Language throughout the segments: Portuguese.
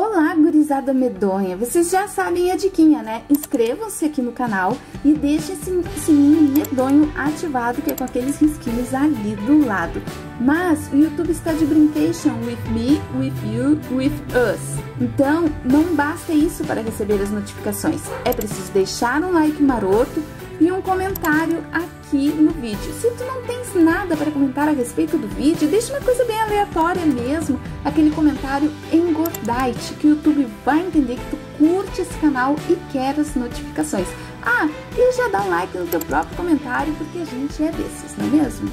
Olá, gurizada medonha! Vocês já sabem a diquinha, né? Inscrevam-se aqui no canal e deixem esse sininho medonho ativado, que é com aqueles risquinhos ali do lado. Mas o YouTube está de brincation with me, with you, with us. Então, não basta isso para receber as notificações. É preciso deixar um like maroto e um comentário aqui no vídeo. Se tu não tens nada para comentar a respeito do vídeo, deixa uma coisa bem aleatória mesmo, aquele comentário engordite, que o YouTube vai entender que tu curte esse canal e quer as notificações. Ah, e já dá um like no teu próprio comentário, porque a gente é desses, não é mesmo?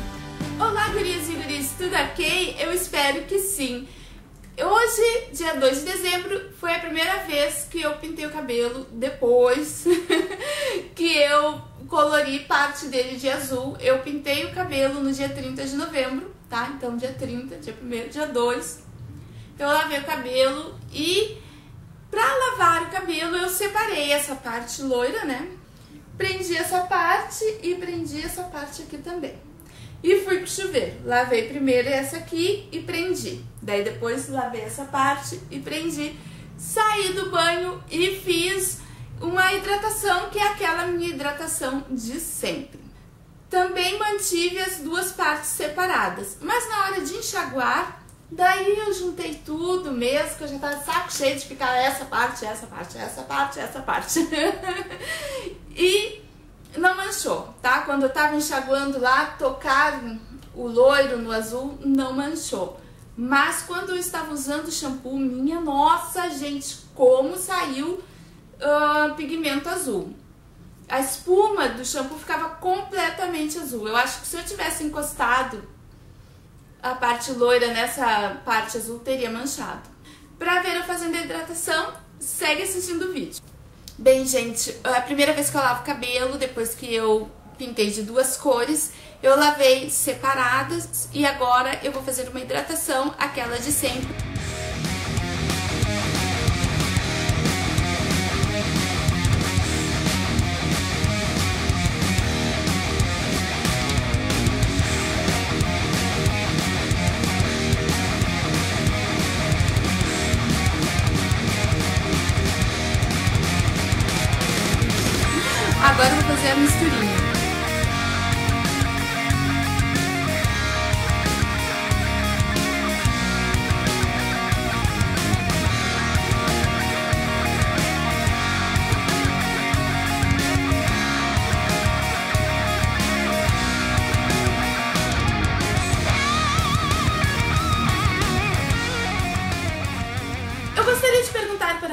Olá, gurias e guris, tudo ok? Eu espero que sim. Hoje, dia 2 de dezembro, foi a primeira vez que eu pintei o cabelo depois que eu colori parte dele de azul. Eu pintei o cabelo no dia 30 de novembro, tá? Então, dia 30, dia 1 dia 2. Então, eu lavei o cabelo e pra lavar o cabelo eu separei essa parte loira, né? Prendi essa parte e prendi essa parte aqui também. E fui pro chuveiro. Lavei primeiro essa aqui e prendi. Daí depois lavei essa parte e prendi. Saí do banho e fiz uma hidratação que é aquela minha hidratação de sempre. Também mantive as duas partes separadas, mas na hora de enxaguar, daí eu juntei tudo mesmo, que eu já tava saco cheio de ficar essa parte, essa parte, essa parte, essa parte. e não manchou, tá? Quando eu tava enxaguando lá, tocar o loiro no azul, não manchou. Mas quando eu estava usando shampoo, minha nossa, gente, como saiu uh, pigmento azul. A espuma do shampoo ficava completamente azul. Eu acho que se eu tivesse encostado a parte loira nessa parte azul, teria manchado. Pra ver eu fazendo a hidratação, segue assistindo o vídeo. Bem, gente, a primeira vez que eu lavo cabelo, depois que eu pintei de duas cores, eu lavei separadas e agora eu vou fazer uma hidratação, aquela de sempre. Agora eu vou fazer a misturinha.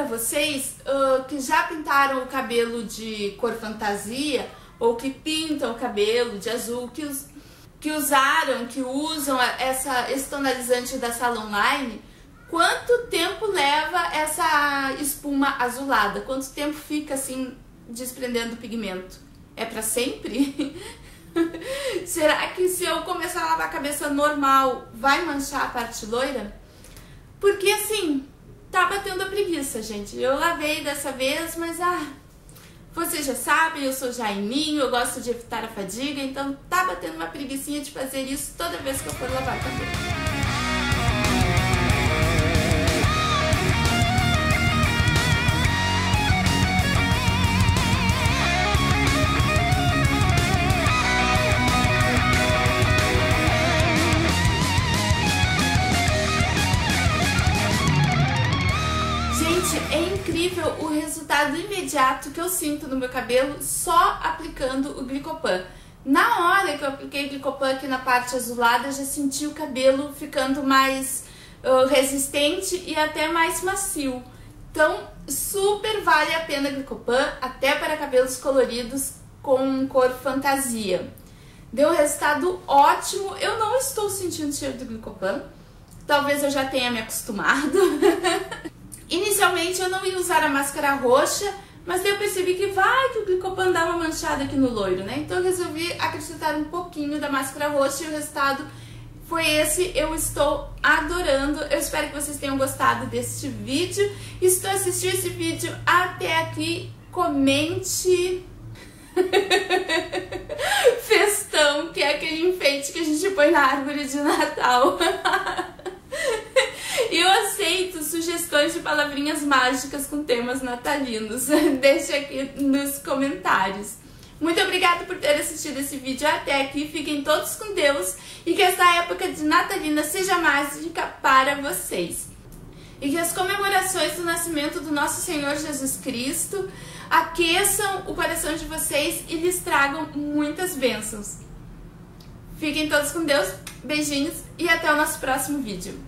Para vocês uh, que já pintaram o cabelo de cor fantasia ou que pintam o cabelo de azul, que, us, que usaram, que usam essa, esse tonalizante da Salon Line, quanto tempo leva essa espuma azulada? Quanto tempo fica assim desprendendo o pigmento? É para sempre? Será que se eu começar a lavar a cabeça normal, vai manchar a parte loira? Porque assim, tá batendo a preguiça, gente. Eu lavei dessa vez, mas ah, vocês já sabem, eu sou jaiminho, eu gosto de evitar a fadiga, então tá batendo uma preguiçinha de fazer isso toda vez que eu for lavar cabelo. Incrível o resultado imediato que eu sinto no meu cabelo só aplicando o Glicopan. Na hora que eu apliquei o Glicopan aqui na parte azulada, já senti o cabelo ficando mais uh, resistente e até mais macio. Então, super vale a pena Glicopan, até para cabelos coloridos com cor fantasia. Deu resultado ótimo, eu não estou sentindo cheiro do Glicopan, talvez eu já tenha me acostumado. Inicialmente eu não ia usar a máscara roxa, mas eu percebi que vai que o glicopan dá uma manchada aqui no loiro, né? Então eu resolvi acrescentar um pouquinho da máscara roxa e o resultado foi esse. Eu estou adorando. Eu espero que vocês tenham gostado deste vídeo. E se tu assistiu esse vídeo até aqui, comente... Festão, que é aquele enfeite que a gente põe na árvore de Natal. Sugestões de palavrinhas mágicas com temas natalinos. Deixe aqui nos comentários. Muito obrigada por ter assistido esse vídeo até aqui. Fiquem todos com Deus e que essa época de natalina seja mágica para vocês. E que as comemorações do nascimento do nosso Senhor Jesus Cristo aqueçam o coração de vocês e lhes tragam muitas bênçãos. Fiquem todos com Deus, beijinhos e até o nosso próximo vídeo.